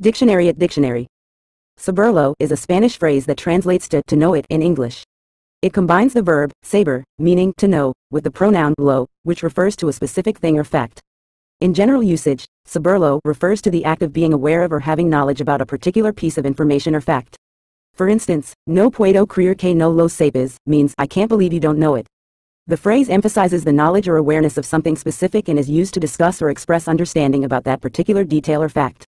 Dictionary at dictionary. Saberlo is a Spanish phrase that translates to to know it in English. It combines the verb saber, meaning to know, with the pronoun lo, which refers to a specific thing or fact. In general usage, saberlo refers to the act of being aware of or having knowledge about a particular piece of information or fact. For instance, no puedo creer que no lo sepas means I can't believe you don't know it. The phrase emphasizes the knowledge or awareness of something specific and is used to discuss or express understanding about that particular detail or fact.